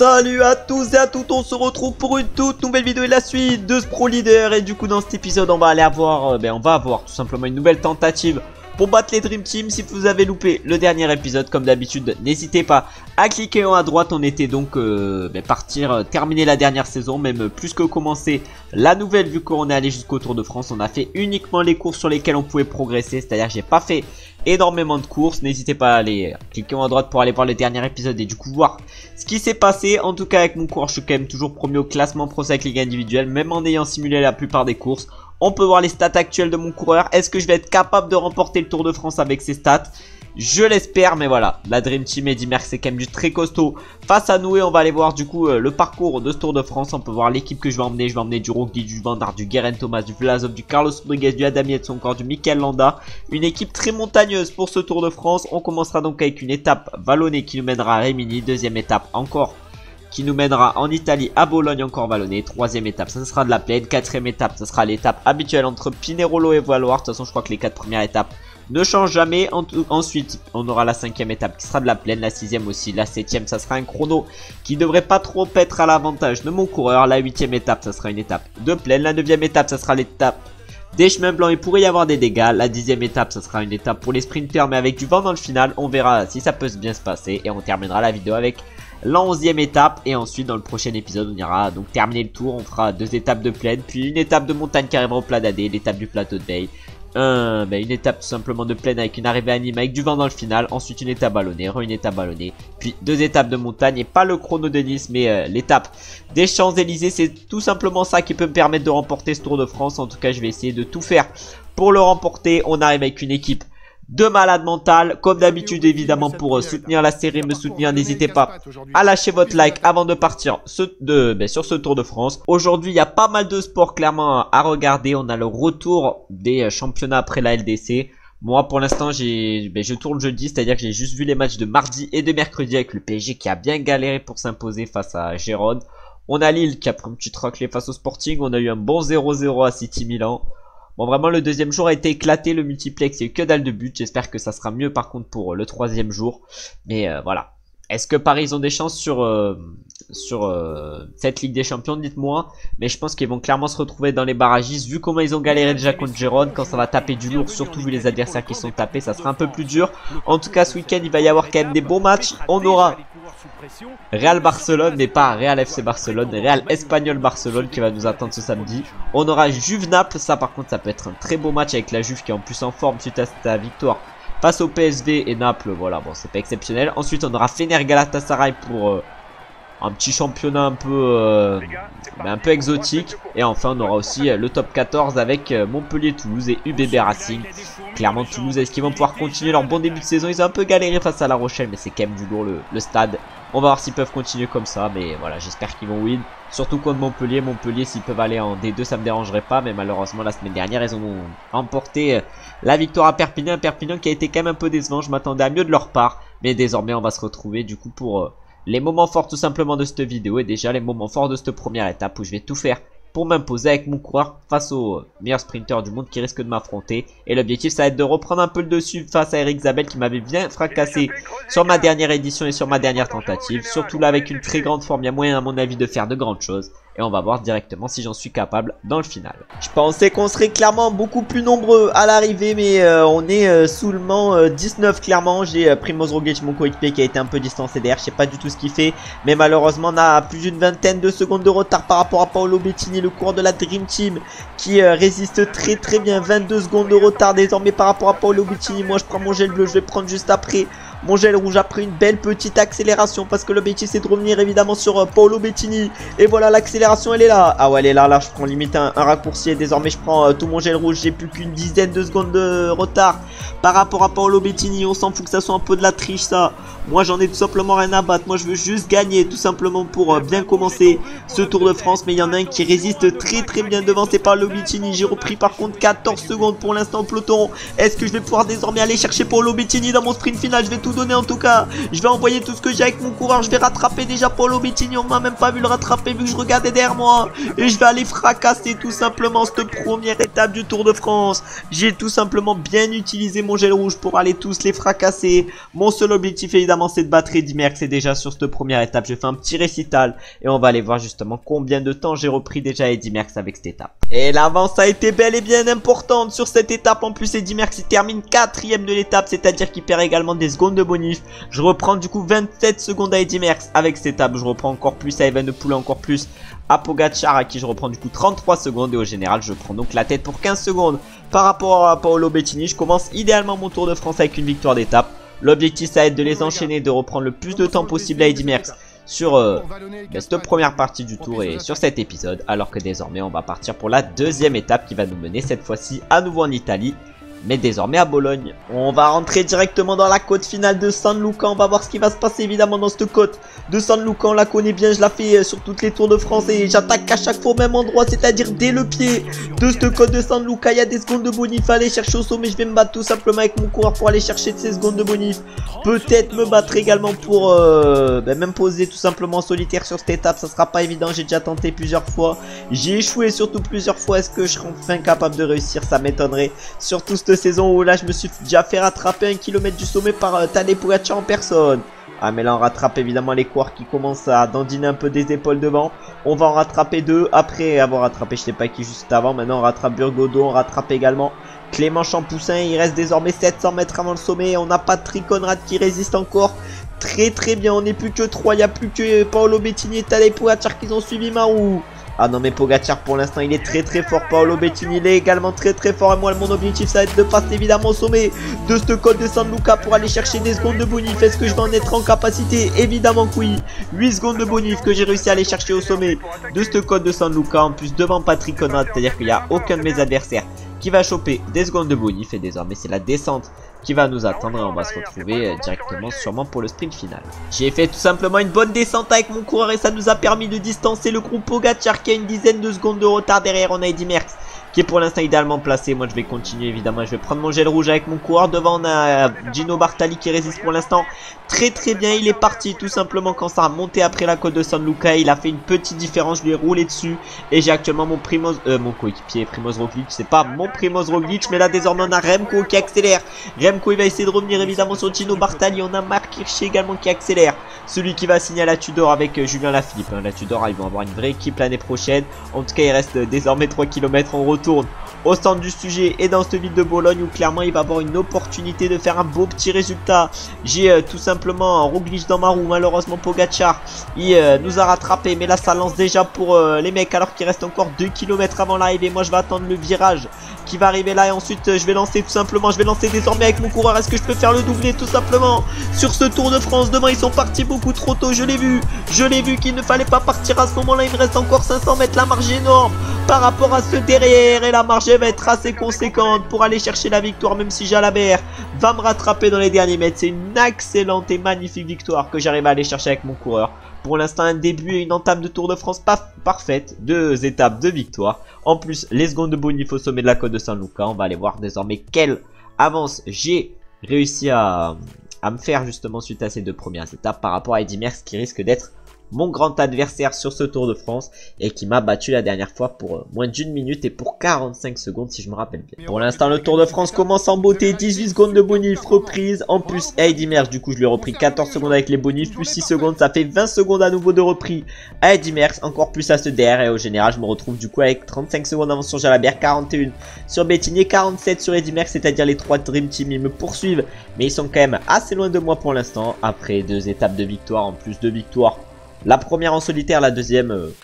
Salut à tous et à toutes, on se retrouve pour une toute nouvelle vidéo et la suite de ce Pro Leader. Et du coup dans cet épisode on va aller avoir, euh, ben, on va avoir tout simplement une nouvelle tentative pour battre les Dream Team. Si vous avez loupé le dernier épisode, comme d'habitude, n'hésitez pas à cliquer en à droite. On était donc euh, ben, partir euh, terminer la dernière saison, même plus que commencer la nouvelle vu qu'on est allé jusqu'au Tour de France. On a fait uniquement les courses sur lesquelles on pouvait progresser, c'est-à-dire j'ai pas fait énormément de courses. N'hésitez pas à aller cliquer en à droite pour aller voir le dernier épisode et du coup voir ce qui s'est passé. En tout cas avec mon cours, je suis quand même toujours premier au classement Pro Cycling individuel, même en ayant simulé la plupart des courses. On peut voir les stats actuelles de mon coureur. Est-ce que je vais être capable de remporter le Tour de France avec ces stats? Je l'espère, mais voilà, la Dream Team Eddy Merckx c'est quand même du très costaud face à nous on va aller voir du coup euh, le parcours de ce Tour de France. On peut voir l'équipe que je vais emmener. Je vais emmener du Roglic, du Van du Guerin Thomas, du Vlasov, du Carlos Rodriguez, du Adam encore du Mikel Landa. Une équipe très montagneuse pour ce Tour de France. On commencera donc avec une étape vallonnée qui nous mènera à Rimini. Deuxième étape encore qui nous mènera en Italie à Bologne encore vallonné. Troisième étape, ça sera de la plaine. Quatrième étape, ça sera l'étape habituelle entre Pinerolo et Valoir. De toute façon, je crois que les quatre premières étapes ne changent jamais. ensuite, on aura la cinquième étape qui sera de la plaine. La sixième aussi. La septième, ça sera un chrono qui devrait pas trop être à l'avantage de mon coureur. La huitième étape, ça sera une étape de plaine. La neuvième étape, ça sera l'étape des chemins blancs, il pourrait y avoir des dégâts. La dixième étape, ça sera une étape pour les sprinters, mais avec du vent dans le final. On verra si ça peut bien se passer. Et on terminera la vidéo avec la onzième étape. Et ensuite dans le prochain épisode on ira donc terminer le tour, on fera deux étapes de plaine puis une étape de montagne qui arrivera au plat d'Adé, l'étape du plateau de Bay, ben, une étape tout simplement de plaine avec une arrivée anime avec du vent dans le final, ensuite une étape ballonnée, une étape ballonnée, puis deux étapes de montagne et pas le chrono de Nice mais euh, l'étape des Champs-Élysées, c'est tout simplement ça qui peut me permettre de remporter ce Tour de France, en tout cas je vais essayer de tout faire pour le remporter, on arrive avec une équipe de malade mental. Comme d'habitude, évidemment, pour euh, soutenir la série, me soutenir, n'hésitez pas à lâcher votre like avant de partir de, ben, sur ce Tour de France. Aujourd'hui, il y a pas mal de sports clairement à regarder. On a le retour des euh, championnats après la LDC. Moi, pour l'instant, j'ai, ben, je tourne jeudi, c'est-à-dire que j'ai juste vu les matchs de mardi et de mercredi avec le PSG qui a bien galéré pour s'imposer face à Gérone. On a Lille qui a pris une petite raclée face au Sporting. On a eu un bon 0-0 à City Milan. Bon, vraiment, le deuxième jour a été éclaté, le multiplex, il eu que dalle de but. J'espère que ça sera mieux par contre pour euh, le troisième jour. Mais euh, voilà. Est-ce que Paris ont des chances sur, euh, sur cette Ligue des Champions Dites-moi. Mais je pense qu'ils vont clairement se retrouver dans les barragistes. Vu comment ils ont galéré déjà contre Gérone, quand ça va taper du lourd, surtout vu les adversaires qui sont tapés, ça sera un peu plus dur. En tout cas, ce week-end, il va y avoir quand même des bons matchs. On aura Real Barcelone, mais pas Real FC Barcelone, Real Espagnol Barcelone qui va nous attendre ce samedi. On aura Juve Naples, ça par contre ça peut être un très beau match avec la Juve qui est en plus en forme suite à sa victoire face au PSV et Naples, voilà, bon c'est pas exceptionnel. Ensuite on aura Fener Galatasaray pour euh, un petit championnat un peu, euh, un peu exotique. Et enfin on aura aussi euh, le top 14 avec Montpellier, Toulouse et UBB Racing. Clairement Toulouse, est-ce qu'ils vont pouvoir continuer leur bon début de saison? Ils ont un peu galéré face à La Rochelle, mais c'est quand même du lourd le stade. On va voir s'ils peuvent continuer comme ça. Mais voilà, j'espère qu'ils vont win. Surtout contre Montpellier. Montpellier, s'ils peuvent aller en D2, ça me dérangerait pas. Mais malheureusement, la semaine dernière, ils ont emporté euh, la victoire à Perpignan. Perpignan qui a été quand même un peu décevant. Je m'attendais à mieux de leur part. Mais désormais, on va se retrouver du coup pour euh, les moments forts tout simplement de cette vidéo. Et déjà, les moments forts de cette première étape où je vais tout faire pour m'imposer avec mon coureur face au meilleur sprinter du monde qui risque de m'affronter. Et l'objectif, ça va être de reprendre un peu le dessus face à Eric Zabel qui m'avait bien fracassé sur ma dernière édition et sur ma dernière tentative. Surtout là avec une très grande forme, il y a moyen à mon avis de faire de grandes choses et on va voir directement si j'en suis capable dans le final. Je pensais qu'on serait clairement beaucoup plus nombreux à l'arrivée mais euh, on est euh, seulement 19 euh, clairement. J'ai Primoz Roglic mon coéquipier qui a été un peu distancé derrière, je sais pas du tout ce qu'il fait mais malheureusement on a plus d'une vingtaine de secondes de retard par rapport à Paolo Bettini le cours de la Dream Team qui résiste très très bien 22 secondes de retard désormais par rapport à Paolo Bettini. Moi je prends mon gel bleu, je vais prendre juste après mon gel rouge a pris une belle petite accélération parce que l'objectif c'est de revenir évidemment sur euh, Paolo Bettini. Et voilà l'accélération elle est là. Ah ouais elle est là, là je prends limite un, raccourci et désormais je prends euh, tout mon gel rouge. J'ai plus qu'une dizaine de secondes de retard par rapport à Paolo Bettini. On s'en fout que ça soit un peu de la triche ça. Moi j'en ai tout simplement rien à battre. Moi je veux juste gagner tout simplement pour euh, bien commencer ce Tour de France. Mais il y en a un qui résiste très très bien devant c'est Paolo Bettini. J'ai repris par contre 14 secondes pour l'instant peloton. Est-ce que je vais pouvoir désormais aller chercher Paolo Bettini dans mon sprint final? Je vais tout donner en tout cas. Je vais envoyer tout ce que j'ai avec mon coureur. Je vais rattraper déjà Paulo Bettini. On m'a même pas vu le rattraper vu que je regardais derrière moi. Et je vais aller fracasser tout simplement cette première étape du Tour de France. J'ai tout simplement bien utilisé mon gel rouge pour aller tous les fracasser. Mon seul objectif évidemment c'est de battre Eddy Merckx. Et déjà sur cette première étape, je fais un petit récital. Et on va aller voir justement combien de temps j'ai repris déjà Eddy Merckx avec cette étape. Et l'avance a été belle et bien importante sur cette étape. En plus, Eddy Merckx il termine quatrième de l'étape, c'est-à-dire qu'il perd également des secondes de bonus. Je reprends du coup 27 secondes à Eddy avec cette étape. Je reprends encore plus à Evenepoel, encore plus à Pogacar à qui je reprends du coup 33 secondes. Et au général, je prends donc la tête pour 15 secondes par rapport à Paolo Bettini. Je commence idéalement mon Tour de France avec une victoire d'étape. L'objectif ça va être de les enchaîner, de reprendre le plus de temps possible à Eddy sur euh, ben, cette première partie du tour et sur cet épisode alors que désormais on va partir pour la deuxième étape qui va nous mener cette fois-ci à nouveau en Italie mais désormais à Bologne. On va rentrer directement dans la côte finale de San Luca. On va voir ce qui va se passer évidemment dans cette côte de San Luca. On la connaît bien, je la fais euh, sur toutes les tours de France et j'attaque à chaque fois au même endroit, c'est-à-dire dès le pied de cette côte de San Luca. Il y a des secondes de bonif à aller chercher au sommet. Je vais me battre tout simplement avec mon coureur pour aller chercher ces secondes de bonif. Peut-être me battre également pour euh, ben, même poser tout simplement en solitaire sur cette étape. Ça sera pas évident, j'ai déjà tenté plusieurs fois. J'ai échoué surtout plusieurs fois. Est-ce que je serai enfin capable de réussir? Ça m'étonnerait. Surtout saison où là je me suis déjà fait rattraper un kilomètre du sommet par euh, Tadej en personne. Ah mais là on rattrape évidemment les coureurs qui commencent à dandiner un peu des épaules devant. On va en rattraper deux après avoir rattrapé je sais pas qui juste avant. Maintenant on rattrape Burgodo, on rattrape également Clément Champoussin. Il reste désormais 700 mètres avant le sommet. On n'a pas Triconrad qui résiste encore. Très très bien, on n'est plus que 3, il n'y a plus que Paolo Bettini et Tadej qui ont suivi Marou. Ah non mais Pogacar pour l'instant il est très très fort. Paolo Bettini il est également très très fort. Et moi mon objectif ça va être de passer évidemment au sommet De ce code de San Luca pour aller chercher des secondes de bonif. Est-ce que je vais en être en capacité? Évidemment que oui. 8 secondes de bonif que j'ai réussi à aller chercher au sommet De ce code de San Luca En plus devant Patrick Conrad. C'est à dire qu'il n'y a aucun de mes adversaires qui va choper des secondes de bonif. Et désormais c'est la descente qui va nous attendre et on va se retrouver euh, directement sûrement pour le sprint final. J'ai fait tout simplement une bonne descente avec mon coureur et ça nous a permis de distancer le groupe Pogacar qui a une dizaine de secondes de retard derrière on a Eddy Merckx qui est pour l'instant idéalement placé. Moi je vais continuer évidemment, je vais prendre mon gel rouge avec mon coureur. Devant on a euh, Gino Bartali qui résiste pour l'instant très très bien. Il est parti tout simplement quand ça a monté après la côte de San Luca. Il a fait une petite différence, je lui ai roulé dessus. Et j'ai actuellement mon Primoz, euh, mon coéquipier Primoz Roglic. C'est pas mon Primoz Roglic mais là désormais on a Remco qui accélère. Remco il va essayer de revenir évidemment sur Gino Bartali. On a Marc Hirschi également qui accélère. Celui qui va signer à la Tudor avec euh, Julien Lafilippe. Hein. La Tudor ils vont avoir une vraie équipe l'année prochaine. En tout cas il reste désormais 3 km en retourne au centre du sujet et dans cette ville de Bologne où clairement il va avoir une opportunité de faire un beau petit résultat. J'ai euh, tout simplement Roglic dans ma roue, malheureusement Pogachar il euh, nous a rattrapé mais là ça lance déjà pour euh, les mecs alors qu'il reste encore 2 km avant l'arrivée. Moi je vais attendre le virage qui va arriver là et ensuite je vais lancer tout simplement, je vais lancer désormais avec mon coureur. Est-ce que je peux faire le doublé tout simplement? Sur ce Tour de France Demain ils sont partis beaucoup trop tôt, je l'ai vu, je l'ai vu qu'il ne fallait pas partir à ce moment-là. Il me reste encore 500 mètres, la marge énorme par rapport à ceux derrière et la marge va être assez conséquente pour aller chercher la victoire même si Jalabert va me rattraper dans les derniers mètres. C'est une excellente et magnifique victoire que j'arrive à aller chercher avec mon coureur. Pour l'instant, un début et une entame de Tour de France pas parfaite. Deux étapes de victoire. En plus, les secondes de bonif au sommet de la côte de Saint-Luca. On va aller voir désormais quelle avance j'ai réussi à, à me faire justement suite à ces deux premières étapes par rapport à Eddy Merckx qui risque d'être mon grand adversaire sur ce Tour de France et qui m'a battu la dernière fois pour euh, moins d'une minute et pour 45 secondes si je me rappelle bien. Pour l'instant le Tour de France commence en beauté, 18 secondes de bonus reprise, en plus Heidi Merckx du coup je lui ai repris 14 secondes avec les bonus plus 6 secondes, ça fait 20 secondes à nouveau de repris. À Heidi Merckx, encore plus à ce DR et au général je me retrouve du coup avec 35 secondes d'avance sur Jalabert, 41 sur Bettini, 47 sur Heidi Merckx, c'est à dire les 3 Dream Team ils me poursuivent. Mais ils sont quand même assez loin de moi pour l'instant après deux étapes de victoire en plus de victoire la première en solitaire, la deuxième euh,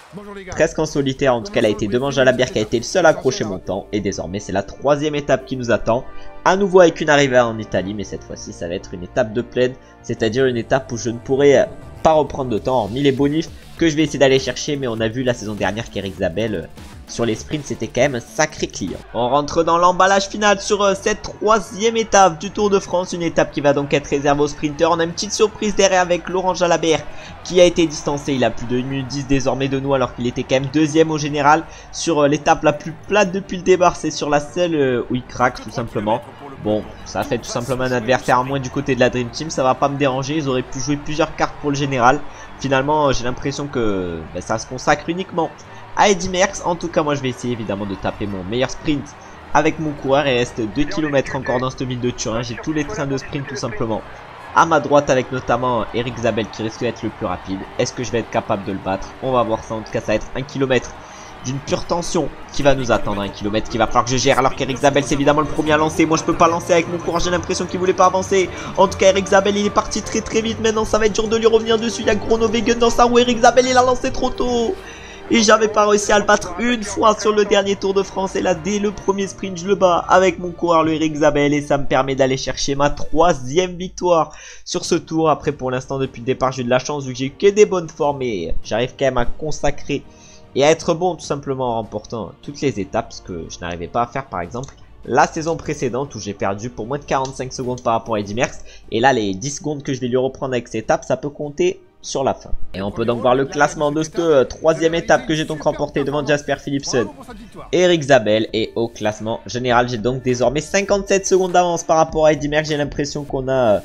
presque en solitaire. En tout cas, elle a été devant Jalabert qui a été le seul à accrocher mon temps. Et désormais, c'est la troisième étape qui nous attend. À nouveau avec une arrivée en Italie, mais cette fois-ci, ça va être une étape de plaide. C'est-à-dire une étape où je ne pourrai pas reprendre de temps, hormis les bonus que je vais essayer d'aller chercher. Mais on a vu la saison dernière qu'Eric Zabel, euh, sur les sprints, c'était quand même un sacré client. On rentre dans l'emballage final sur euh, cette troisième étape du Tour de France. Une étape qui va donc être réservée aux sprinteurs. On a une petite surprise derrière avec Laurent Jalabert qui a été distancé. Il a plus de 1 minute 10 désormais de nous alors qu'il était quand même deuxième au général. Sur euh, l'étape la plus plate depuis le départ, c'est sur la selle euh, où il craque tout simplement. Bon, ça fait tout simplement un adversaire à moins du côté de la Dream Team. Ça va pas me déranger. Ils auraient pu jouer plusieurs cartes pour le général. Finalement, j'ai l'impression que ben, ça se consacre uniquement à Eddy Merckx. En tout cas, moi, je vais essayer évidemment de taper mon meilleur sprint avec mon coureur. Il reste 2 km encore dans cette ville de Turin. J'ai tous les trains de sprint tout simplement à ma droite avec notamment Eric Zabel qui risque d'être le plus rapide. Est-ce que je vais être capable de le battre? On va voir ça. En tout cas, ça va être un kilomètre d'une pure tension qui va nous attendre. Un kilomètre qui va falloir que je gère alors qu'Eric Zabel c'est évidemment le premier à lancer. Moi je peux pas lancer avec mon courage, j'ai l'impression qu'il voulait pas avancer. En tout cas Eric Zabel il est parti très très vite. Maintenant ça va être dur de lui revenir dessus. Il y a Gronovegen dans sa roue. Eric Zabel il a lancé trop tôt. Et j'avais pas réussi à le battre une fois sur le dernier Tour de France. Et là, dès le premier sprint, je le bats avec mon coureur, le Eric Zabel. Et ça me permet d'aller chercher ma troisième victoire sur ce tour. Après, pour l'instant, depuis le départ, j'ai de la chance vu que j'ai que des bonnes formes. Et j'arrive quand même à consacrer et à être bon tout simplement en remportant toutes les étapes. Ce que je n'arrivais pas à faire, par exemple, la saison précédente où j'ai perdu pour moins de 45 secondes par rapport à Eddy Merckx. Et là, les 10 secondes que je vais lui reprendre avec cette étape, ça peut compter sur la fin. Et on peut donc voir le classement de cette euh, troisième étape que j'ai donc remporté devant Jasper Philipsen et Eric Zabel. Et au classement général, j'ai donc désormais 57 secondes d'avance par rapport à Eddy Merckx. J'ai l'impression qu'on a...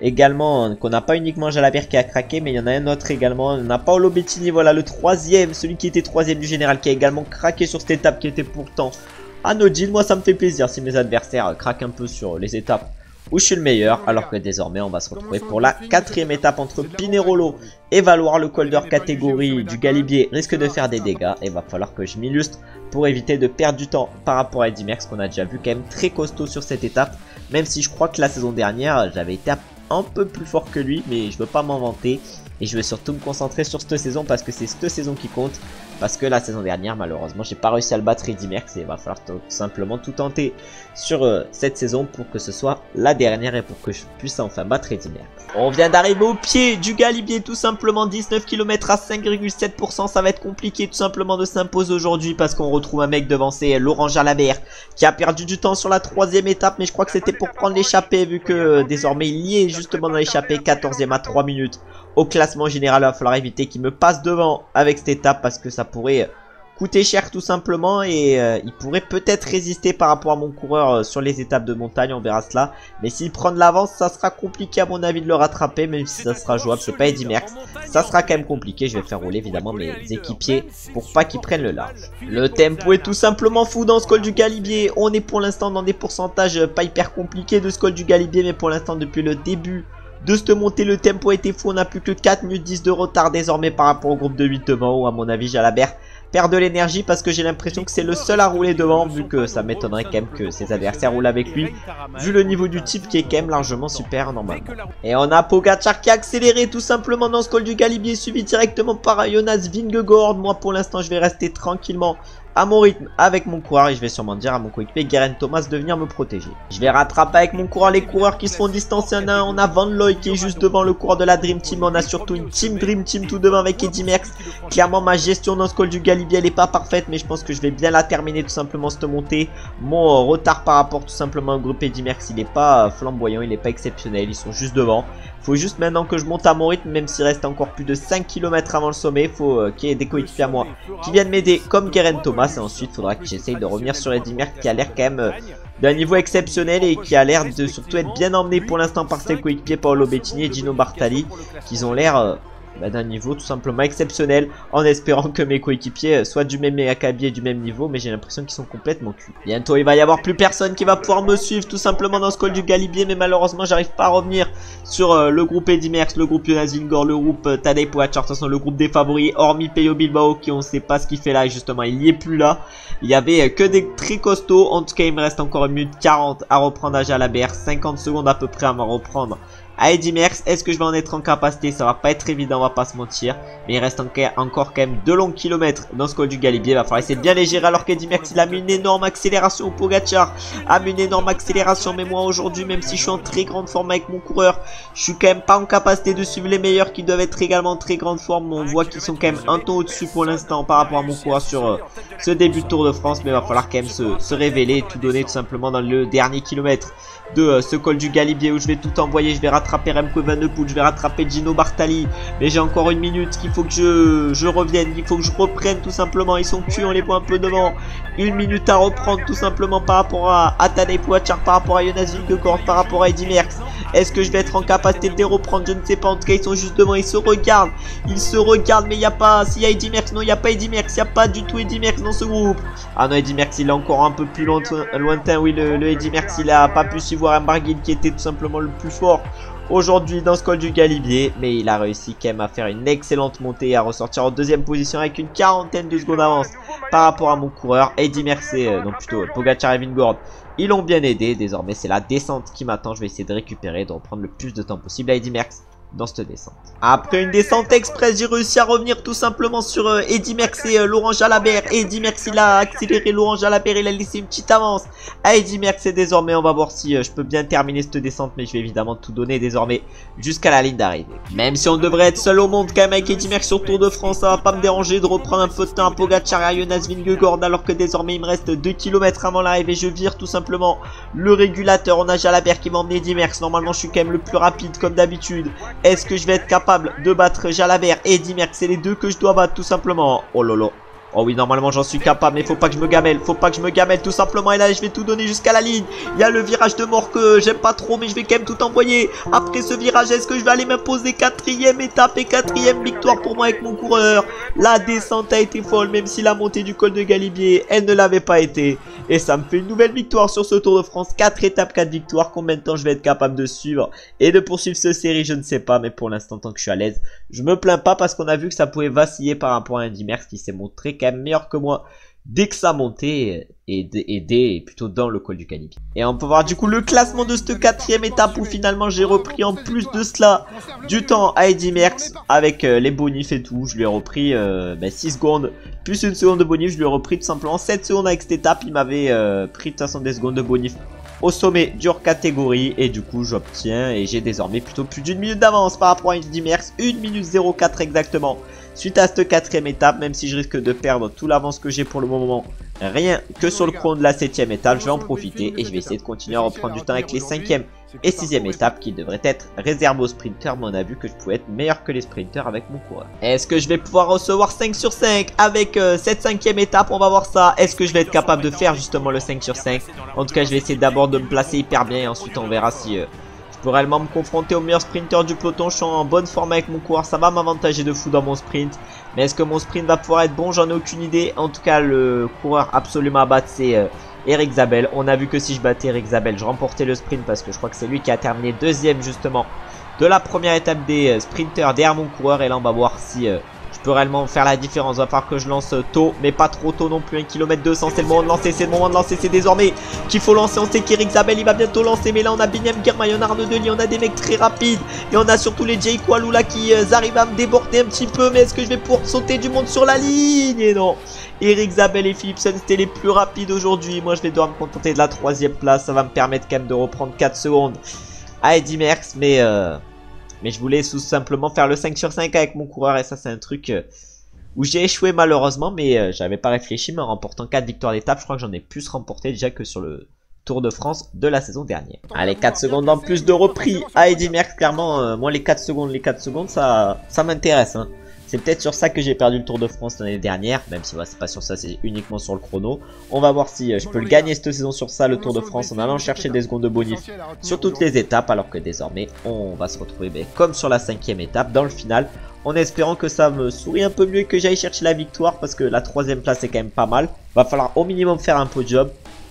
Également qu'on n'a pas uniquement Jalabert qui a craqué mais il y en a un autre également on a Paolo Bettini voilà le troisième celui qui était troisième du général qui a également craqué sur cette étape qui était pourtant anodine moi ça me fait plaisir si mes adversaires craquent un peu sur les étapes où je suis le meilleur, alors que désormais on va se retrouver pour la quatrième étape entre Pinerolo et Valoir. Le colder catégorie du Galibier risque de faire des dégâts et va falloir que je m'illustre pour éviter de perdre du temps par rapport à Eddy Merckx qu'on a déjà vu quand même très costaud sur cette étape. Même si je crois que la saison dernière j'avais été un peu plus fort que lui, mais je veux pas m'en vanter. Et je vais surtout me concentrer sur cette saison parce que c'est cette saison qui compte. Parce que la saison dernière, malheureusement, j'ai pas réussi à le battre Eddy Merckx il va falloir tout simplement tout tenter sur euh, cette saison pour que ce soit la dernière et pour que je puisse enfin battre Eddy Merckx. On vient d'arriver au pied du Galibier, tout simplement 19 km à 5,7%. Ça va être compliqué tout simplement de s'imposer aujourd'hui parce qu'on retrouve un mec devant, c'est Laurent Jalabert qui a perdu du temps sur la troisième étape. Mais je crois que c'était pour prendre l'échappée vu que euh, désormais il y est justement dans l'échappée, 14e à 3 minutes au classement général. Il va falloir éviter qu'il me passe devant avec cette étape parce que ça pourrait coûter cher tout simplement et euh, il pourrait peut-être résister par rapport à mon coureur euh, sur les étapes de montagne, on verra cela. Mais s'il prend de l'avance, ça sera compliqué à mon avis de le rattraper, même si ça sera jouable, c'est pas Eddy Merckx. Ça sera quand même compliqué, je vais faire rouler évidemment mes équipiers pour pas qu'ils prennent le large. Le tempo est tout simplement fou dans ce col du Galibier. On est pour l'instant dans des pourcentages pas hyper compliqués de ce col du Galibier, mais pour l'instant depuis le début de cette montée, le tempo été fou. On a plus que 4 minutes 10 de retard désormais par rapport au groupe de 8 devant. Ou à mon avis, Jalabert perd de l'énergie parce que j'ai l'impression que c'est le seul à rouler devant. Vu que ça m'étonnerait quand même que ses adversaires roulent avec lui. Vu le niveau du type qui est quand même largement super normalement. Et on a Pogacar qui a accéléré tout simplement dans ce col du Galibier. Suivi directement par Jonas Vingegaard. Moi pour l'instant je vais rester tranquillement à mon rythme avec mon coureur et je vais sûrement dire à mon coéquipier Guerin Thomas de venir me protéger. Je vais rattraper avec mon coureur les coureurs qui se font distancer. On a, Van Looy qui est juste devant le coureur de la Dream Team. On a surtout une Team Dream Team tout devant avec Eddy Merckx. Clairement ma gestion dans ce col du Galibier elle est pas parfaite mais je pense que je vais bien la terminer tout simplement cette montée. Mon retard par rapport tout simplement au groupe Eddy Merckx il est pas flamboyant, il est pas exceptionnel. Ils sont juste devant. Faut juste maintenant que je monte à mon rythme, même s'il reste encore plus de 5 km avant le sommet. Faut euh, qu'il y ait des coéquipiers à moi qui viennent m'aider, comme Guerin Thomas. Et ensuite, il faudra que j'essaye de revenir sur Merckx qui a l'air quand même euh, d'un niveau exceptionnel et qui a l'air de surtout être bien emmené pour l'instant par ses coéquipiers Paolo Bettini et Gino Bartali. Qui ont l'air euh, bah, d'un niveau tout simplement exceptionnel en espérant que mes coéquipiers euh, soient du même acabit et du même niveau mais j'ai l'impression qu'ils sont complètement cuits. Bientôt il va y avoir plus personne qui va pouvoir me suivre tout simplement dans ce col du Galibier mais malheureusement j'arrive pas à revenir sur euh, le groupe Eddy Merckx, le groupe Jonas Vingor, le groupe euh, Tadej Pogacar, le groupe des favoris hormis Peyo Bilbao qui on sait pas ce qu'il fait là et justement il y est plus là. Il y avait que des très costauds, en tout cas il me reste encore une minute 40 à reprendre à Jalabert, 50 secondes à peu près à me reprendre Merckx. Est-ce que je vais en être en capacité? Ça va pas être évident, on va pas se mentir. Mais il reste encore quand même 2 longs kilomètres dans ce col du Galibier. Il va falloir essayer de bien les gérer alors qu'Eddy Merckx il a mis une énorme accélération. Pogacar a mis une énorme accélération. Mais moi aujourd'hui, même si je suis en très grande forme avec mon coureur, je suis quand même pas en capacité de suivre les meilleurs qui doivent être également en très grande forme. On voit qu'ils sont quand même un ton au-dessus pour l'instant par rapport à mon coureur sur euh, ce début de Tour de France. Mais il va falloir quand même se, révéler tout donner tout simplement dans le dernier kilomètre de euh, ce col du Galibier où je vais tout envoyer. Je vais rattraper Remco Evenepoel, je vais rattraper Gino Bartali. Mais j'ai encore une minute qu'il faut que je, je revienne, il faut que je reprenne tout simplement. Ils sont cuits, on les voit un peu devant. Une minute à reprendre tout simplement par rapport à, à Tadej par rapport à Jonas Vingegaard, par rapport à Eddy Merckx. Est-ce que je vais être en capacité de les reprendre? Je ne sais pas. En tout cas, ils sont juste devant. Ils se regardent. Ils se regardent. Mais il n'y a pas. S'il y a Eddy Merckx, non, il n'y a pas Eddy Merckx. Il n'y a pas du tout Eddy Merckx dans ce groupe. Ah non, Eddy Merckx, il est encore un peu plus lointain. Oui, le, le Eddy Merckx, il a pas pu suivre un Barguil qui était tout simplement le plus fort aujourd'hui dans ce col du Galibier. Mais il a réussi quand même à faire une excellente montée et à ressortir en deuxième position avec une quarantaine de secondes d'avance par rapport à mon coureur. Eddy Merckx, euh, donc plutôt Pogacar et Vingord ils l'ont bien aidé. Désormais, c'est la descente qui m'attend. Je vais essayer de récupérer, de reprendre le plus de temps possible à Eddy Merckx dans cette descente. Après une descente express, j'ai réussi à revenir tout simplement sur euh, Eddy Merckx et euh, Laurent Jalabert. Eddy Merckx, il a accéléré Laurent Jalabert, il a laissé une petite avance à Eddy Merckx. Et désormais, on va voir si euh, je peux bien terminer cette descente. Mais je vais évidemment tout donner désormais jusqu'à la ligne d'arrivée. Même si on devrait être seul au monde quand même avec Eddy Merckx sur Tour de France, ça va pas me déranger de reprendre un peu de à Pogacar et à Jonas. Alors que désormais, il me reste 2 km avant l'arrivée. Je vire tout simplement le régulateur. On a Jalabert qui m'a emmené Eddy Merckx. Normalement, je suis quand même le plus rapide comme d'habitude. Est-ce que je vais être capable de battre Jalabert et Dimmerck. C'est les deux que je dois battre tout simplement. Oh lolo. Oh oui, normalement j'en suis capable, mais faut pas que je me gamelle, faut pas que je me gamelle tout simplement. Et là, je vais tout donner jusqu'à la ligne. Il y a le virage de mort que j'aime pas trop, mais je vais quand même tout envoyer. Après ce virage, est-ce que je vais aller m'imposer quatrième étape et quatrième victoire pour moi avec mon coureur? La descente a été folle, même si la montée du col de Galibier, elle ne l'avait pas été. Et ça me fait une nouvelle victoire sur ce Tour de France. 4 étapes, 4 victoires. Combien de temps je vais être capable de suivre et de poursuivre cette série, je ne sais pas. Mais pour l'instant, tant que je suis à l'aise, je me plains pas parce qu'on a vu que ça pouvait vaciller par rapport à Andy Merckx qui s'est montré meilleur que moi dès que ça montait et, et, plutôt dans le col du calibre. Et on peut voir du coup le classement de cette quatrième étape où finalement j'ai repris en plus de cela du temps à Eddy Merckx avec euh, les bonifs et tout. Je lui ai repris 6 euh, ben, secondes plus une seconde de bonif. Je lui ai repris tout simplement 7 secondes avec cette étape. Il m'avait euh, pris de toute façon des secondes de bonif au sommet du hors catégorie et du coup j'obtiens et j'ai désormais plutôt plus d'une minute d'avance par rapport à Eddy Merckx. 1 minute 04 exactement Suite à cette quatrième étape, même si je risque de perdre tout l'avance que j'ai pour le moment, rien que sur le chrono de la septième étape, je vais en profiter et je vais essayer de continuer à reprendre du temps avec les cinquième et sixième étapes qui devraient être réservées aux sprinters, mais on a vu que je pouvais être meilleur que les sprinters avec mon coureur. Est-ce que je vais pouvoir recevoir 5 sur 5 avec euh, cette cinquième étape? On va voir ça. Est-ce que je vais être capable de faire justement le 5 sur 5 En tout cas, je vais essayer d'abord de me placer hyper bien et ensuite on verra si... Euh, peux réellement me confronter au meilleur sprinter du peloton. Je suis en bonne forme avec mon coureur. Ça va m'avantager de fou dans mon sprint. Mais est-ce que mon sprint va pouvoir être bon? J'en ai aucune idée. En tout cas, le coureur absolument à battre, c'est euh, Eric Zabel. On a vu que si je battais Eric Zabel, je remportais le sprint parce que je crois que c'est lui qui a terminé deuxième justement de la première étape des euh, sprinters derrière mon coureur. Et là, on va voir si euh, peut réellement faire la différence. Va falloir que je lance tôt, mais pas trop tôt non plus. 1 km 200, c'est le moment de lancer, c'est le moment de lancer. C'est désormais qu'il faut lancer. On sait qu'Eric Zabel, il va bientôt lancer. Mais là, on a Binyam Girmay, on a Arnaud Delis, on a des mecs très rapides. Et on a surtout les Jay Kwalula qui euh, arrivent à me déborder un petit peu. Mais est-ce que je vais pouvoir sauter du monde sur la ligne? Et non. Eric Zabel et Philipson, c'était les plus rapides aujourd'hui. Moi, je vais devoir me contenter de la troisième place. Ça va me permettre quand même de reprendre 4 secondes à Eddie Merckx. Mais... Euh, mais je voulais tout simplement faire le 5 sur 5 avec mon coureur. Et ça, c'est un truc euh, où j'ai échoué malheureusement. Mais euh, j'avais pas réfléchi. Mais en remportant 4 victoires d'étape, je crois que j'en ai plus remporté déjà que sur le Tour de France de la saison dernière. Allez, 4 secondes en plus de repris à Eddy Merckx. Clairement, euh, moi, les 4 secondes, les 4 secondes, ça, ça m'intéresse. Hein. C'est peut-être sur ça que j'ai perdu le Tour de France l'année dernière, même si c'est pas sur ça, c'est uniquement sur le chrono. On va voir si euh, je peux le gagner cette saison sur ça, le Tour de France, en allant chercher des secondes de bonus sur toutes les étapes, alors que désormais, on va se retrouver ben, comme sur la cinquième étape, dans le final, en espérant que ça me sourit un peu mieux et que j'aille chercher la victoire, parce que la troisième place est quand même pas mal. Va falloir au minimum faire un job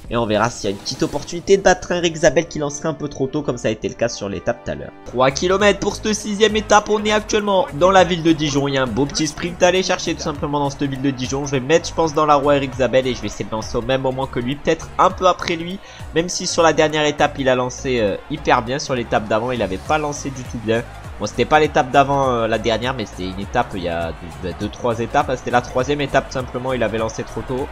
Et on verra s'il y a une petite opportunité de battre un Eric Zabel qui lancerait un peu trop tôt comme ça a été le cas sur l'étape tout à l'heure. 3 km pour cette sixième étape. On est actuellement dans la ville de Dijon. Il y a un beau petit sprint à aller chercher tout simplement dans cette ville de Dijon. Je vais mettre je pense dans la roue Eric Zabel et je vais essayer de lancer au même moment que lui. Peut-être un peu après lui. Même si sur la dernière étape il a lancé euh, hyper bien. Sur l'étape d'avant il avait pas lancé du tout bien. Bon, c'était pas l'étape d'avant euh, la dernière, mais c'était une étape, il y a 2-3 étapes. C'était la troisième étape, simplement, il avait lancé trop tôt.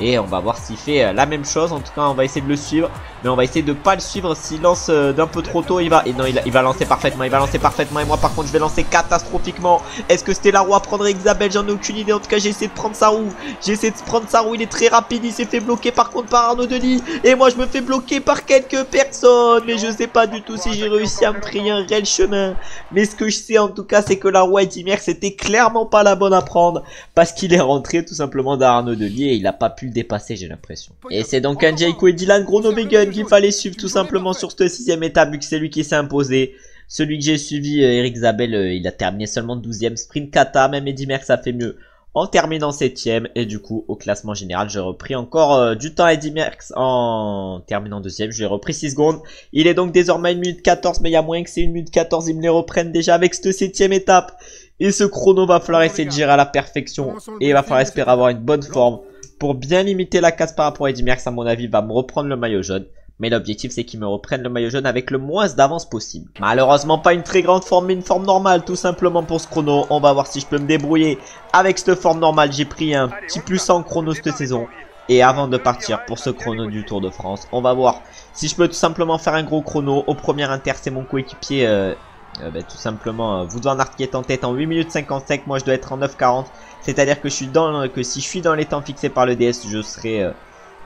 Et on va voir s'il fait euh, la même chose. En tout cas, on va essayer de le suivre. Mais on va essayer de pas le suivre. S'il lance euh, d'un peu trop tôt, il va... Et non, il, va lancer parfaitement. Il va lancer parfaitement. Et moi, par contre, je vais lancer catastrophiquement. Est-ce que c'était la roue à prendre Isabelle? J'en ai aucune idée. En tout cas, j'ai essayé de prendre sa roue. J'ai essayé de prendre sa roue. Il est très rapide. Il s'est fait bloquer par contre par Arnaud Denis. Et moi, je me fais bloquer par quelques personnes. Mais je sais pas du tout si j'ai réussi à me frayer un réel chemin. Mais ce que je sais, en tout cas, c'est que la roue Edimer, c'était clairement pas la bonne à prendre. Parce qu'il est rentré tout simplement dans Arnaud Denis. Et il a pas pu le dépasser, j'ai l'impression. Et c'est donc un Jayco et Dylan Gronovegan qu'il fallait suivre tout simplement sur cette sixième étape, vu que c'est lui qui s'est imposé. Celui que j'ai suivi, euh, Eric Zabel, euh, il a terminé seulement 12ème. Sprint Kata, même Eddie Merckx a fait mieux en terminant 7ème. Et du coup, au classement général, j'ai repris encore euh, du temps à Eddie Merckx en terminant 2ème. J'ai repris 6 secondes. Il est donc désormais 1 minute 14, mais il y a moins que c'est 1 minute 14. Ils me les reprennent déjà avec cette 7ème étape. Et ce chrono va falloir essayer de gérer à la perfection. Et il va falloir espérer avoir une bonne forme pour bien limiter la casse par rapport à Eddie Merckx. À mon avis, va me reprendre le maillot jaune. Mais l'objectif c'est qu'ils me reprennent le maillot jaune avec le moins d'avance possible. Malheureusement pas une très grande forme mais une forme normale tout simplement pour ce chrono. On va voir si je peux me débrouiller avec cette forme normale. J'ai pris un petit plus en chrono cette saison. Et avant de partir pour ce chrono du Tour de France, on va voir si je peux tout simplement faire un gros chrono. Au premier inter c'est mon coéquipier euh, euh, ben, tout simplement euh, van Aert qui est en tête en 8 minutes 55. Moi je dois être en 9.40. C'est-à-dire que je suis dans que si je suis dans les temps fixés par le DS, je serai... Euh,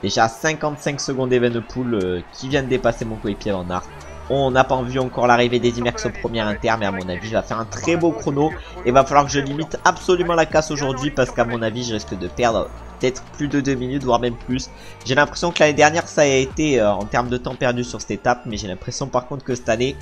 Déjà 55 secondes Evenepoel euh, qui vient de dépasser mon coéquipier en art. On n'a pas vu encore l'arrivée des Merckx au premier inter, mais à mon avis, je vais faire un très beau chrono. Et va falloir que je limite absolument la casse aujourd'hui, parce qu'à mon avis, je risque de perdre peut-être plus de 2 minutes, voire même plus. J'ai l'impression que l'année dernière, ça a été euh, en termes de temps perdu sur cette étape, mais j'ai l'impression par contre que cette année,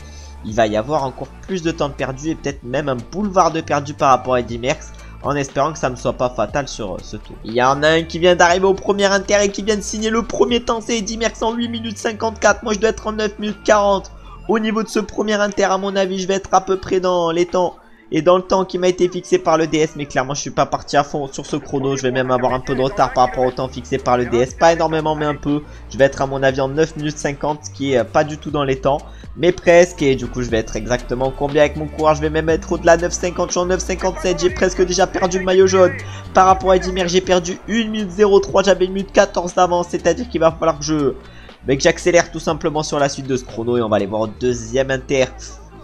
il va y avoir encore plus de temps perdu et peut-être même un boulevard de perdu par rapport à Eddy Merckx en espérant que ça ne soit pas fatal sur euh, ce tour. Il y en a un qui vient d'arriver au premier inter et qui vient de signer le premier temps, c'est Eddie Merckx en 8 minutes 54, moi je dois être en 9 minutes 40. Au niveau de ce premier inter, à mon avis, je vais être à peu près dans les temps et dans le temps qui m'a été fixé par le DS mais clairement je suis pas parti à fond sur ce chrono. Je vais même avoir un peu de retard par rapport au temps fixé par le DS pas énormément mais un peu. Je vais être à mon avis en 9 minutes 50 ce qui est pas du tout dans les temps mais presque. Et du coup je vais être exactement combien avec mon courage je vais même être au-delà 9.50 je suis en 9.57 j'ai presque déjà perdu le maillot jaune. Par rapport à Edimer j'ai perdu 1 minute 03 j'avais 1 minute 14 d'avance. C'est à dire qu'il va falloir que je mais que j'accélère tout simplement sur la suite de ce chrono. Et on va aller voir deuxième inter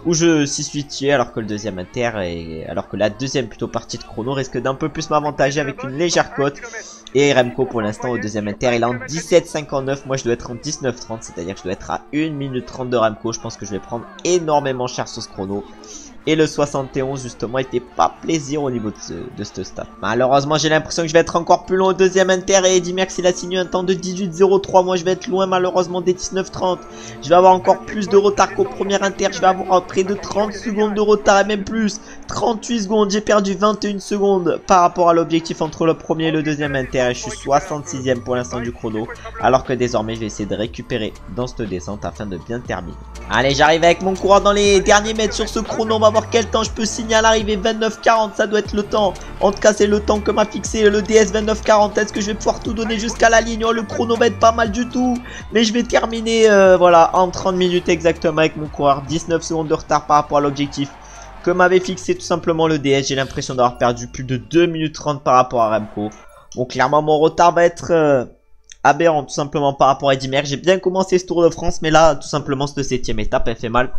où je suis switché alors que le deuxième inter et alors que la deuxième plutôt partie de chrono risque d'un peu plus m'avantager avec une légère cote. Et Remco pour l'instant au deuxième inter il est en 17,59 moi je dois être en 19,30 c'est à dire que je dois être à 1 minute 30 de Remco. Je pense que je vais prendre énormément cher sur ce chrono et le 71 justement était pas plaisir au niveau de ce, de ce stade. Malheureusement j'ai l'impression que je vais être encore plus long au deuxième inter et Eddie Merckx il a signé un temps de 18.03. Moi je vais être loin malheureusement des 19.30. Je vais avoir encore plus de retard qu'au premier inter. Je vais avoir près de 30 secondes de retard et même plus. 38 secondes. J'ai perdu 21 secondes par rapport à l'objectif entre le premier et le deuxième inter. Et je suis 66ème pour l'instant du chrono. Alors que désormais je vais essayer de récupérer dans cette descente afin de bien terminer. Allez j'arrive avec mon coureur dans les derniers mètres sur ce chrono quel temps je peux signer à l'arrivée. 29-40 ça doit être le temps. En tout cas c'est le temps que m'a fixé le DS 29-40 est-ce que je vais pouvoir tout donner jusqu'à la ligne? Oh, le chrono va être pas mal du tout. Mais je vais terminer euh, voilà en 30 minutes exactement avec mon coureur. 19 secondes de retard par rapport à l'objectif que m'avait fixé tout simplement le DS. J'ai l'impression d'avoir perdu plus de 2 minutes 30 par rapport à Remco. Bon clairement mon retard va être euh, aberrant tout simplement par rapport à Edimer j'ai bien commencé ce Tour de France mais là tout simplement cette septième étape elle fait mal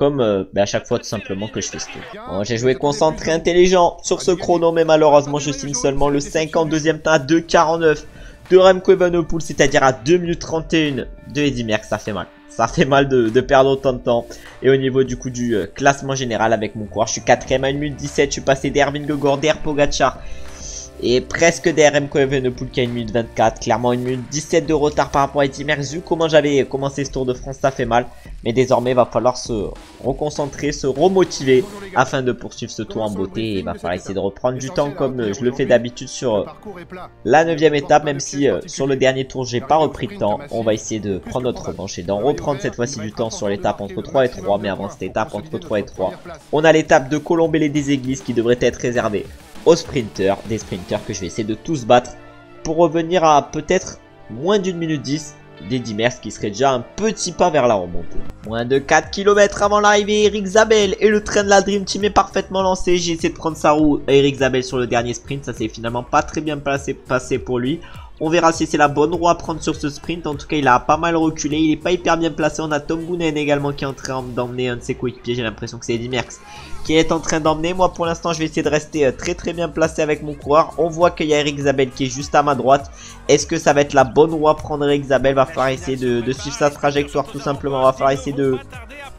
comme euh, bah, à chaque fois tout simplement que je fais ce tour. j'ai joué concentré intelligent sur ce chrono, mais malheureusement je signe seulement le 52e temps à 2,49 de Remco Evenepoel, c'est-à-dire à 2 minutes 31 de Eddy Merckx, ça fait mal. Ça fait mal de, perdre autant de temps. Et au niveau du coup du euh, classement général avec mon coureur, je suis 4ème à 1 minute 17, je suis passé d'Erwin Gogor, d'Er Pogacar Et presque derrière Remco Evenepoel qui a une minute 24. Clairement une minute 17 de retard par rapport à Eddy Merckx. Vu comment j'avais commencé ce Tour de France, ça fait mal. Mais désormais, il va falloir se reconcentrer, se remotiver afin de poursuivre ce tour en beauté. Et il va falloir essayer de reprendre du temps comme je le fais d'habitude sur la 9 étape. Même si euh, sur le dernier tour, j'ai pas repris de temps. On va essayer de prendre notre revanche et d'en reprendre cette fois-ci du temps sur l'étape entre 3 et 3. Mais avant cette étape entre 3 et 3, on a l'étape de Colombelle des Églises qui devrait être réservée aux sprinters, des sprinters que je vais essayer de tous battre pour revenir à peut-être moins d'une minute 10 d'Eddie Merckx qui serait déjà un petit pas vers la remontée. Moins de 4 km avant l'arrivée, Eric Zabel et le train de la Dream Team est parfaitement lancé. J'ai essayé de prendre sa roue Eric Zabel sur le dernier sprint, ça s'est finalement pas très bien passé, pour lui. On verra si c'est la bonne roue à prendre sur ce sprint. En tout cas, il a pas mal reculé. Il est pas hyper bien placé. On a Tom Boonen également qui est en train d'emmener un de ses coéquipiers. J'ai l'impression que c'est Eddie Merckx qui est en train d'emmener. Moi, pour l'instant, je vais essayer de rester euh, très très bien placé avec mon coureur. On voit qu'il y a Eric Zabel qui est juste à ma droite. Est-ce que ça va être la bonne roue à prendre Eric Zabel? Va falloir essayer de, suivre sa trajectoire tout simplement. Va falloir essayer de,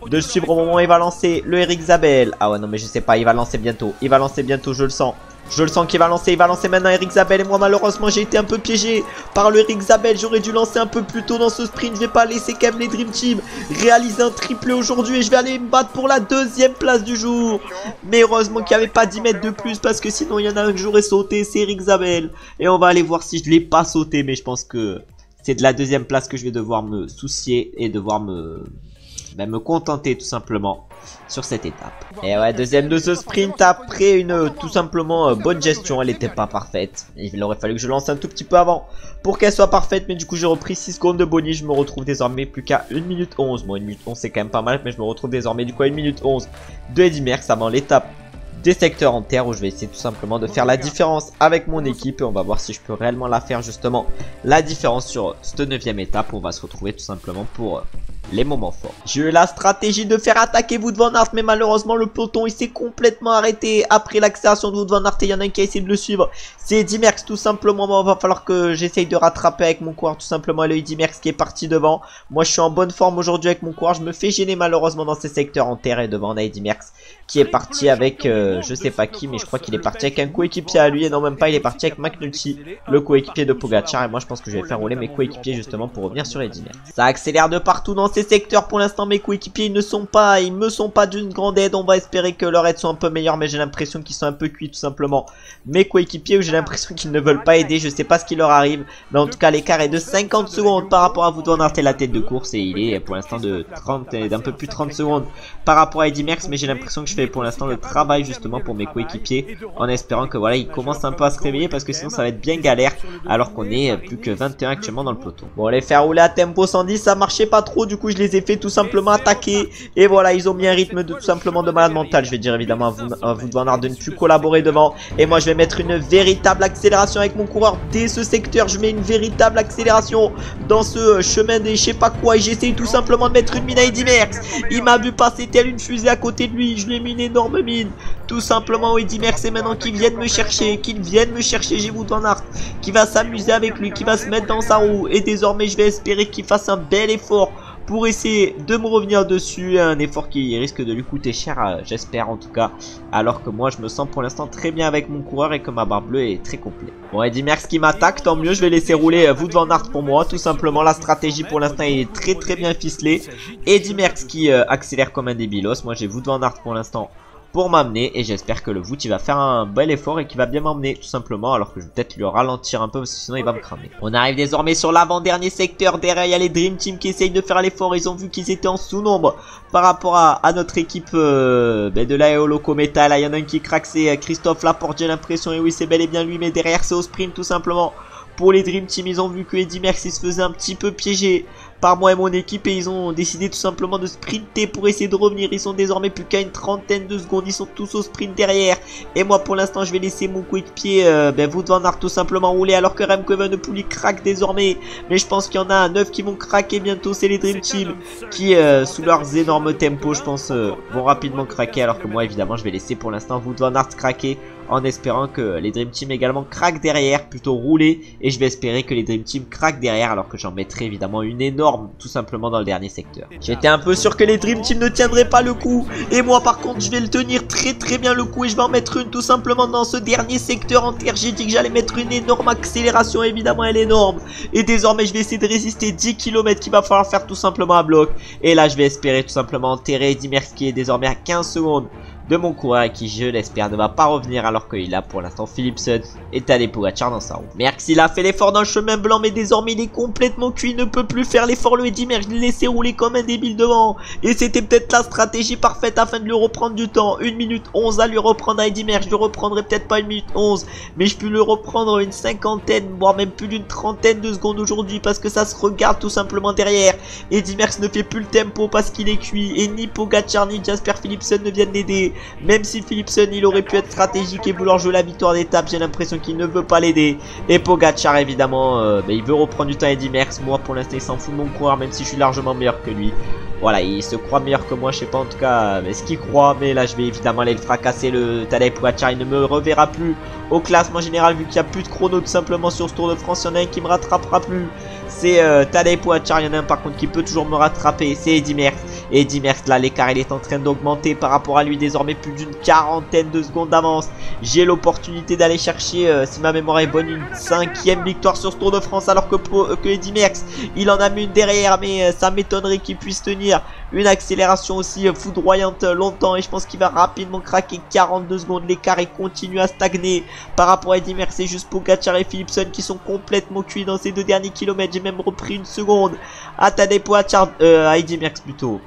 de suivre au moment où il va lancer le Eric Zabel. Ah ouais, non, mais je sais pas. Il va lancer bientôt. Il va lancer bientôt, je le sens. Je le sens qu'il va lancer, il va lancer maintenant Eric Zabel et moi malheureusement j'ai été un peu piégé par le Eric Zabel, j'aurais dû lancer un peu plus tôt dans ce sprint, je vais pas laisser quand même les Dream Team réaliser un triplé aujourd'hui et je vais aller me battre pour la deuxième place du jour. Mais heureusement qu'il n'y avait pas 10 mètres de plus parce que sinon il y en a un que j'aurais sauté, c'est Eric Zabel. Et on va aller voir si je l'ai pas sauté mais je pense que c'est de la deuxième place que je vais devoir me soucier et devoir me ben, me contenter tout simplement sur cette étape. Et ouais, deuxième de ce sprint après une tout simplement euh, bonne gestion. Elle n'était pas parfaite. Il aurait fallu que je lance un tout petit peu avant pour qu'elle soit parfaite. Mais du coup, j'ai repris 6 secondes de bonus. Je me retrouve désormais plus qu'à 1 minute 11. Bon, 1 minute 11, c'est quand même pas mal. Mais je me retrouve désormais du coup à 1 minute 11 de Eddy Merckx avant l'étape des secteurs en terre où je vais essayer tout simplement de faire la différence avec mon équipe et on va voir si je peux réellement la faire justement la différence sur cette neuvième étape où on va se retrouver tout simplement pour euh, les moments forts. J'ai eu la stratégie de faire attaquer Wood Van Aert, mais malheureusement le peloton il s'est complètement arrêté après l'accélération de Wood Van et il y en a un qui a essayé de le suivre. C'est Eddy Merckx tout simplement, il va falloir que j'essaye de rattraper avec mon coureur tout simplement le Eddy Merckx qui est parti devant. Moi je suis en bonne forme aujourd'hui avec mon coureur, je me fais gêner malheureusement dans ces secteurs en terre et devant on a qui est parti avec euh, je sais pas qui mais je crois qu'il est parti avec un coéquipier à lui et non même pas il est parti avec McNulty le coéquipier de Pogacar et moi je pense que je vais faire rouler mes coéquipiers justement pour revenir sur Eddy Merckx. Ça accélère de partout dans ces secteurs. Pour l'instant, mes coéquipiers, ne sont pas, ils me sont pas d'une grande aide. On va espérer que leur aide soit un peu meilleure, mais j'ai l'impression qu'ils sont un peu cuits tout simplement. Mes coéquipiers, j'ai l'impression qu'ils ne veulent pas aider. Je sais pas ce qui leur arrive. Mais en tout cas, l'écart est de 50 secondes par rapport à vous Aert la tête de course. Et il est pour l'instant de 30, d'un peu plus de 30 secondes par rapport à Eddy Merckx. Mais j'ai l'impression que je fais pour l'instant le travail justement pour mes coéquipiers. En espérant que voilà, ils commencent un peu à se réveiller parce que sinon ça va être bien galère. Alors qu'on est plus que 21 actuellement dans le peloton. Bon, les faire rouler à tempo 110, ça marchait pas trop. Du coup, je les ai fait tout simplement attaquer. Et voilà, ils ont mis un rythme de tout simplement de malade mental. Je vais dire évidemment à vous, à vous de ne plus collaborer devant. Et moi, je vais mettre une véritable accélération avec mon coureur dès ce secteur. Je mets une véritable accélération dans ce chemin des je sais pas quoi. Et j'essaye tout simplement de mettre une mine à Eddy Merckx. Il m'a vu passer telle une fusée à côté de lui. Je lui ai mis une énorme mine. Tout simplement, Eddy Merckx. Et maintenant qu'il vienne me chercher, qu'il vienne me chercher, j'ai vous Van Aert, qui va s'amuser avec lui, qui va se mettre dans sa roue. Et désormais, je vais espérer qu'il fasse un bel effort pour essayer de me revenir dessus. Un effort qui risque de lui coûter cher, euh, j'espère en tout cas. Alors que moi, je me sens pour l'instant très bien avec mon coureur et que ma barre bleue est très complète. Bon, Eddie Merckx qui m'attaque, tant mieux. Je vais laisser rouler euh, Wout van Aert pour moi. Tout simplement, la stratégie pour l'instant est très très bien ficelée. Eddie Merckx qui euh, accélère comme un débilos. Moi, j'ai Wout van Aert pour l'instant pour m'amener et j'espère que le voûte il va faire un bel effort et qu'il va bien m'emmener tout simplement alors que je vais peut-être le ralentir un peu parce que sinon il va me cramer. On arrive désormais sur l'avant-dernier secteur, derrière il y a les Dream Team qui essayent de faire l'effort, ils ont vu qu'ils étaient en sous-nombre par rapport à, notre équipe euh, ben, de la Loco Metal, il y en a un qui craque c'est euh, Christophe Laporte j'ai l'impression. Et oui c'est bel et bien lui mais derrière c'est au sprint tout simplement. Pour les Dream Team, ils ont vu que Eddie Merckx se faisait un petit peu piéger par moi et mon équipe et ils ont décidé tout simplement de sprinter pour essayer de revenir. Ils sont désormais plus qu'à une trentaine de secondes. Ils sont tous au sprint derrière. Et moi pour l'instant je vais laisser mon coéquipier euh, ben, van Aert tout simplement rouler alors que Remco Evenepoel craque désormais. Mais je pense qu'il y en a 9 qui vont craquer bientôt. C'est les Dream Team qui euh, sous leurs énormes tempos je pense euh, vont rapidement craquer alors que moi évidemment je vais laisser pour l'instant van Aert craquer en espérant que les Dream Team également craquent derrière, plutôt rouler, et je vais espérer que les Dream Team craquent derrière, alors que j'en mettrai évidemment une énorme, tout simplement dans le dernier secteur. J'étais un peu sûr que les Dream Team ne tiendraient pas le coup, et moi par contre je vais le tenir très très bien le coup, et je vais en mettre une tout simplement dans ce dernier secteur. J'ai dit que j'allais mettre une énorme accélération, évidemment elle est énorme, et désormais je vais essayer de résister 10 km qu'il va falloir faire tout simplement à bloc, et là je vais espérer tout simplement enterrer Dimers qui désormais à 15 secondes de mon coureur et qui, je l'espère, ne va pas revenir alors qu'il a pour l'instant Philipson et Tadej Pogacar dans sa roue. Merckx, il a fait l'effort d'un chemin blanc, mais désormais il est complètement cuit, il ne peut plus faire l'effort. Le Eddy Merckx, laissé rouler comme un débile devant. Et c'était peut-être la stratégie parfaite afin de lui reprendre du temps. 1 minute 11 à lui reprendre à Eddy Merckx. Je le reprendrai peut-être pas une minute 11, mais je peux le reprendre une cinquantaine, voire même plus d'une trentaine de secondes aujourd'hui parce que ça se regarde tout simplement derrière. Eddy Merckx ne fait plus le tempo parce qu'il est cuit et ni Pogacar ni Jasper Philipson ne viennent l'aider. Même si Philipson il aurait pu être stratégique et vouloir jouer la victoire d'étape, j'ai l'impression qu'il ne veut pas l'aider. Et Pogacar évidemment, euh, il veut reprendre du temps Eddy Merckx. Moi pour l'instant il s'en fout de mon coureur même si je suis largement meilleur que lui. Voilà, il se croit meilleur que moi, je sais pas en tout cas ce qu'il croit, mais là je vais évidemment aller le fracasser, le Tadej Pogacar, il ne me reverra plus au classement général vu qu'il n'y a plus de chrono tout simplement sur ce Tour de France, il y en a un qui me rattrapera plus, c'est euh, Tadej il y en a un par contre qui peut toujours me rattraper, c'est Eddy Merckx, et Eddy Merckx là l'écart il est en train d'augmenter par rapport à lui désormais plus d'une quarantaine de secondes d'avance, j'ai l'opportunité d'aller chercher, euh, si ma mémoire est bonne, une cinquième victoire sur ce Tour de France alors que, euh, que Eddy Merckx, il en a mis une derrière mais euh, ça m'étonnerait qu'il puisse tenir une accélération aussi foudroyante euh, longtemps et je pense qu'il va rapidement craquer 42 secondes. L'écart et continue à stagner par rapport à Eddy Merckx et juste Pogacar et Philipson qui sont complètement cuits dans ces deux derniers kilomètres. J'ai même repris une seconde. À Tadej à Eddy Merckx plutôt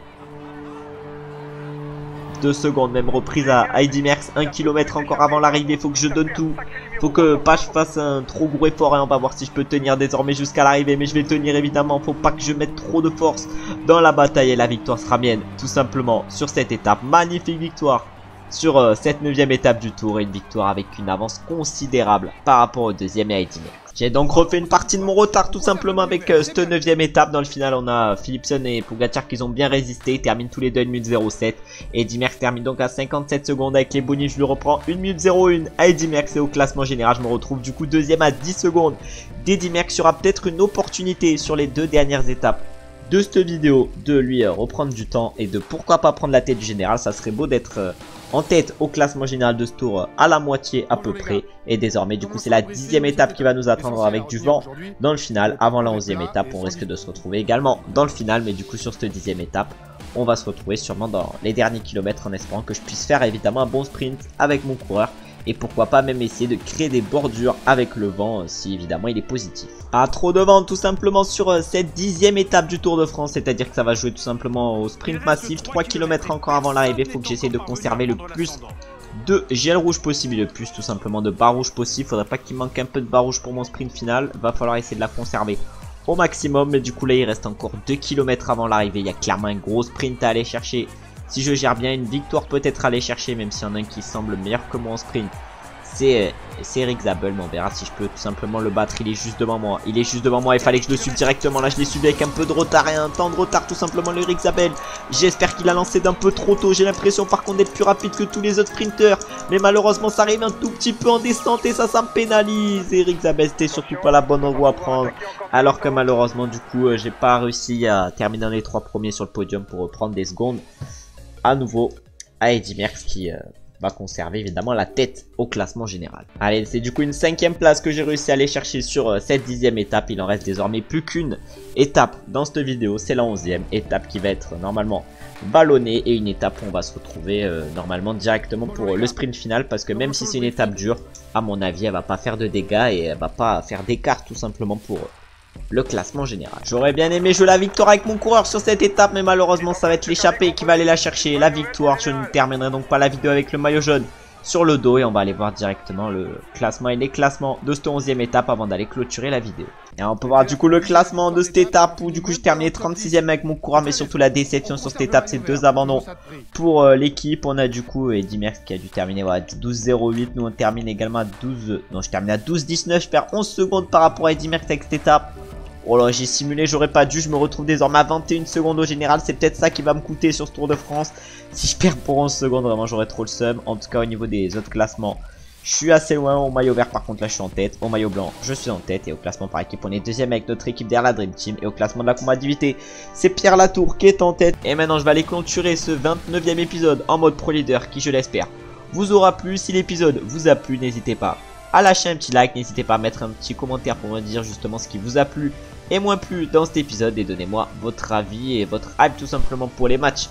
2 secondes même reprise à Heidi Merckx 1 km encore avant l'arrivée. Faut que je donne tout. Faut que pas je fasse un trop gros effort et on va voir si je peux tenir désormais jusqu'à l'arrivée mais je vais tenir évidemment. Faut pas que je mette trop de force dans la bataille et la victoire sera mienne tout simplement sur cette étape. Magnifique victoire sur euh, cette neuvième étape du tour et une victoire avec une avance considérable par rapport au deuxième et à Heidi j'ai donc refait une partie de mon retard tout simplement avec euh, cette neuvième étape. Dans le final, on a Philipson et Pogacar qui ont bien résisté. Ils terminent tous les deux 1 minute 07. Et Eddy Merckx termine donc à 57 secondes avec les bonus. Je lui reprends 1 minute 01 à Eddy Merckx. Et au classement général, je me retrouve du coup deuxième à 10 secondes. D'Eddy Merckx sera peut-être une opportunité sur les deux dernières étapes de cette vidéo de lui euh, reprendre du temps et de pourquoi pas prendre la tête du général. Ça serait beau d'être euh, en tête au classement général de ce tour euh, à la moitié à peu près. Et désormais, du coup, c'est la dixième étape qui va nous attendre avec du vent dans le final. Avant la onzième étape, on risque de se retrouver également dans le final. Mais du coup, sur cette dixième étape, on va se retrouver sûrement dans les derniers kilomètres en espérant que je puisse faire évidemment un bon sprint avec mon coureur et pourquoi pas même essayer de créer des bordures avec le vent si évidemment il est positif. À trop de vent tout simplement sur euh, cette dixième étape du Tour de France, c'est-à-dire que ça va jouer tout simplement au sprint massif, 3 km encore avant l'arrivée, faut que j'essaie de conserver le plus de gel rouge possible et le plus tout simplement de barre rouge possible, faudrait pas qu'il manque un peu de barre rouge pour mon sprint final, va falloir essayer de la conserver au maximum, mais du coup là il reste encore 2 km avant l'arrivée, il y a clairement un gros sprint à aller chercher si je gère bien une victoire peut-être aller chercher, même s'il y en a un qui semble meilleur que moi en sprint, c'est Eric Zabel. Mais on verra si je peux tout simplement le battre. Il est juste devant moi. Il est juste devant moi. Il fallait que je le suive directement. Là, je l'ai suivi avec un peu de retard et un temps de retard tout simplement le Eric Zabel. J'espère qu'il a lancé d'un peu trop tôt. J'ai l'impression par contre d'être plus rapide que tous les autres sprinteurs. Mais malheureusement, ça arrive un tout petit peu en descente et ça, ça me pénalise. Eric Zabel, c'était surtout pas la bonne endroit à prendre. Alors que malheureusement, du coup, euh, j'ai pas réussi à terminer les trois premiers sur le podium pour reprendre des secondes à nouveau à Eddy Merckx qui euh, va conserver évidemment la tête au classement général. Allez, c'est du coup une cinquième place que j'ai réussi à aller chercher sur euh, cette dixième étape. Il en reste désormais plus qu'une étape dans cette vidéo. C'est la onzième étape qui va être normalement ballonnée et une étape où on va se retrouver euh, normalement directement pour le sprint final parce que même si c'est une étape dure, à mon avis, elle va pas faire de dégâts et elle va pas faire d'écart tout simplement pour le classement général. J'aurais bien aimé jouer la victoire avec mon coureur sur cette étape, mais malheureusement ça va être l'échappée qui va aller la chercher. La victoire, je ne terminerai donc pas la vidéo avec le maillot jaune sur le dos et on va aller voir directement le classement et les classements de cette 11 étape avant d'aller clôturer la vidéo. Et on peut voir du coup le classement de cette étape où du coup je terminé 36ème avec mon coureur mais surtout la déception sur cette étape c'est deux abandons pour euh, l'équipe. On a du coup Eddy Merckx qui a dû terminer voilà, 12-08, nous on termine également à 12, non je termine à 12-19, je perds 11 secondes par rapport à Eddy Merckx avec cette étape. Oh là, j'ai simulé, j'aurais pas dû, je me retrouve désormais à 21 secondes au général, c'est peut-être ça qui va me coûter sur ce Tour de France. Si je perds pour 11 secondes, vraiment j'aurais trop le seum. En tout cas au niveau des autres classements, Je suis assez loin au maillot vert par contre là je suis en tête. Au maillot blanc je suis en tête. Et au classement par équipe on est deuxième avec notre équipe derrière la Dream Team. Et au classement de la combativité c'est Pierre Latour qui est en tête. Et maintenant je vais aller clôturer ce 29e épisode en mode pro leader qui je l'espère vous aura plu. Si l'épisode vous a plu n'hésitez pas à lâcher un petit like. N'hésitez pas à mettre un petit commentaire pour me dire justement ce qui vous a plu et moins plu dans cet épisode. Et donnez-moi votre avis et votre hype tout simplement pour les matchs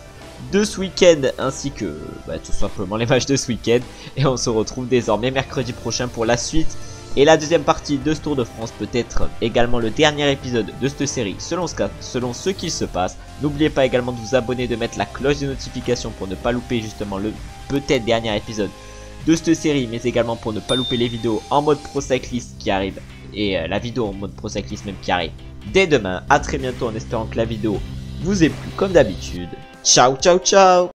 de ce week-end ainsi que bah, tout simplement les matchs de ce week-end. Et on se retrouve désormais mercredi prochain pour la suite. Et la deuxième partie de ce Tour de France peut être également le dernier épisode de cette série selon ce, qu'il se passe. N'oubliez pas également de vous abonner, de mettre la cloche de notification pour ne pas louper justement le peut-être dernier épisode de cette série, mais également pour ne pas louper les vidéos en mode pro cycliste qui arrive et euh, la vidéo en mode pro cycliste même arrive dès demain. A très bientôt en espérant que la vidéo vous ait plu comme d'habitude. Ciao, ciao, ciao